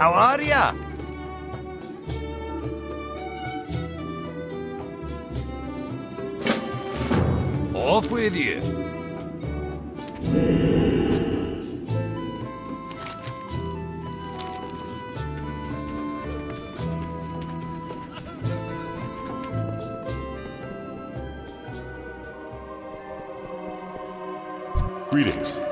How are ya? Off with you. Greetings.